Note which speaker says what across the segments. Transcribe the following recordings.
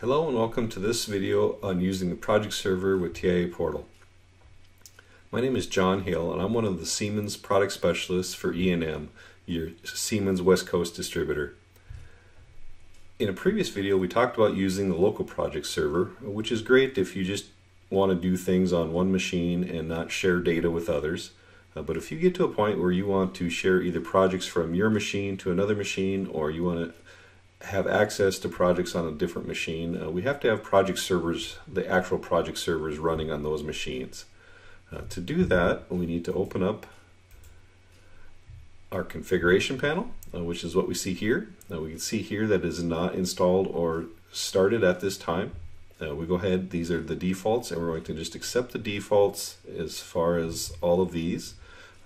Speaker 1: Hello and welcome to this video on using the project server with TIA Portal. My name is John Hill and I'm one of the Siemens product specialists for E&M, your Siemens West Coast distributor. In a previous video we talked about using the local project server, which is great if you just want to do things on one machine and not share data with others. Uh, but if you get to a point where you want to share either projects from your machine to another machine or you want to have access to projects on a different machine, uh, we have to have project servers, the actual project servers running on those machines. Uh, to do that, we need to open up our configuration panel, uh, which is what we see here. Now we can see here that is not installed or started at this time. Uh, we go ahead, these are the defaults, and we're going to just accept the defaults as far as all of these.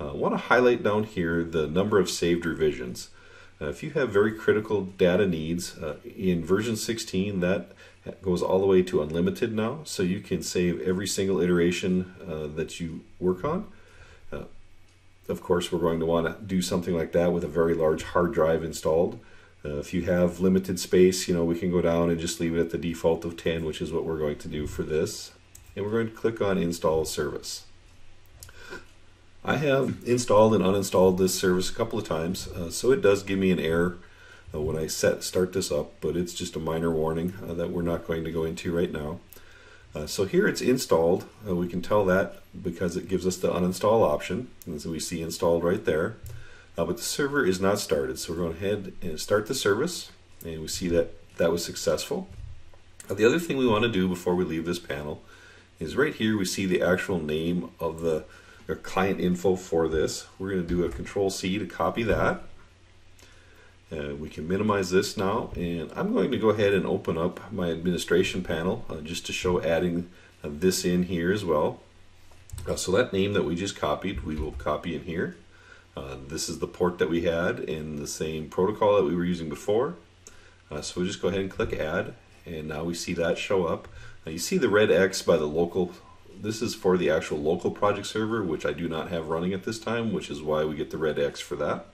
Speaker 1: Uh, I want to highlight down here the number of saved revisions. Uh, if you have very critical data needs, uh, in version 16 that goes all the way to unlimited now, so you can save every single iteration uh, that you work on. Uh, of course, we're going to want to do something like that with a very large hard drive installed. Uh, if you have limited space, you know, we can go down and just leave it at the default of 10, which is what we're going to do for this. And we're going to click on Install Service. I have installed and uninstalled this service a couple of times, uh, so it does give me an error uh, when I set start this up, but it's just a minor warning uh, that we're not going to go into right now. Uh, so here it's installed. Uh, we can tell that because it gives us the uninstall option, as we see installed right there. Uh, but the server is not started, so we're going ahead and start the service, and we see that that was successful. the other thing we want to do before we leave this panel is right here we see the actual name of the client info for this. We're going to do a control C to copy that. Uh, we can minimize this now and I'm going to go ahead and open up my administration panel uh, just to show adding uh, this in here as well. Uh, so that name that we just copied we will copy in here. Uh, this is the port that we had in the same protocol that we were using before. Uh, so we'll just go ahead and click add and now we see that show up. Now you see the red X by the local this is for the actual local project server, which I do not have running at this time, which is why we get the red X for that.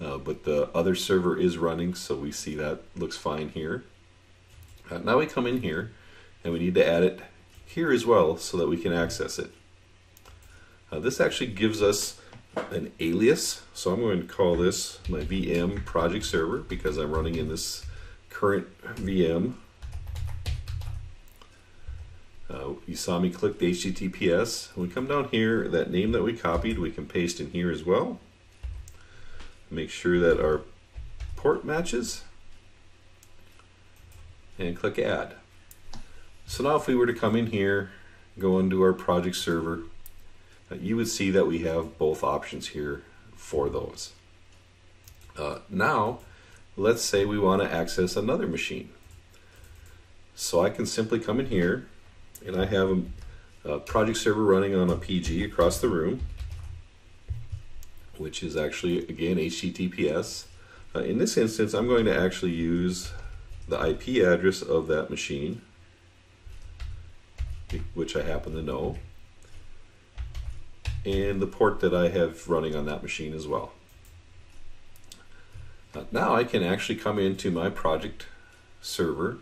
Speaker 1: Uh, but the other server is running, so we see that looks fine here. Uh, now we come in here, and we need to add it here as well so that we can access it. Uh, this actually gives us an alias, so I'm going to call this my VM project server because I'm running in this current VM uh, you saw me click the HTTPS. We come down here, that name that we copied, we can paste in here as well. Make sure that our port matches. And click add. So now if we were to come in here, go into our project server, uh, you would see that we have both options here for those. Uh, now, let's say we want to access another machine. So I can simply come in here and I have a, a project server running on a PG across the room, which is actually, again, HTTPS. Uh, in this instance, I'm going to actually use the IP address of that machine, which I happen to know, and the port that I have running on that machine as well. Uh, now I can actually come into my project server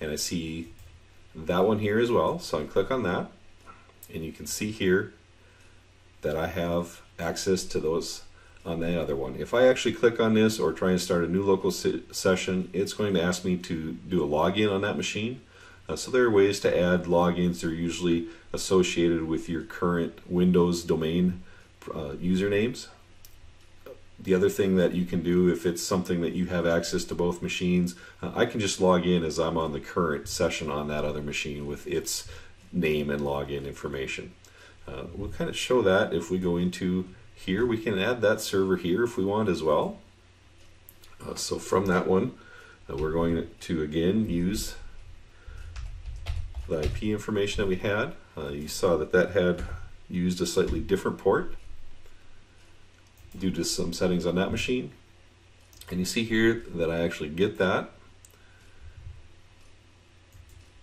Speaker 1: and I see that one here as well. So I can click on that and you can see here that I have access to those on the other one. If I actually click on this or try and start a new local session, it's going to ask me to do a login on that machine. Uh, so there are ways to add logins. They're usually associated with your current Windows domain uh, usernames the other thing that you can do if it's something that you have access to both machines, uh, I can just log in as I'm on the current session on that other machine with its name and login information. Uh, we'll kind of show that if we go into here. We can add that server here if we want as well. Uh, so from that one, uh, we're going to again use the IP information that we had. Uh, you saw that that had used a slightly different port due to some settings on that machine. And you see here that I actually get that.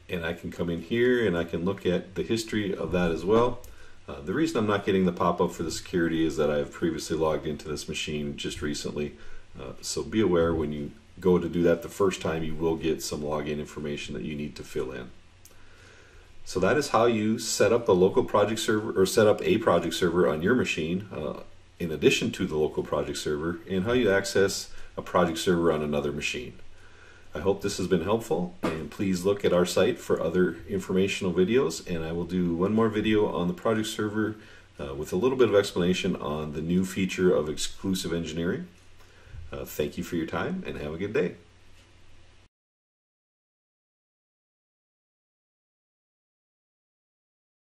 Speaker 1: And I can come in here and I can look at the history of that as well. Uh, the reason I'm not getting the pop-up for the security is that I've previously logged into this machine just recently. Uh, so be aware when you go to do that the first time, you will get some login information that you need to fill in. So that is how you set up a local project server or set up a project server on your machine uh, in addition to the local project server and how you access a project server on another machine. I hope this has been helpful and please look at our site for other informational videos and I will do one more video on the project server uh, with a little bit of explanation on the new feature of exclusive engineering. Uh, thank you for your time and have a good day.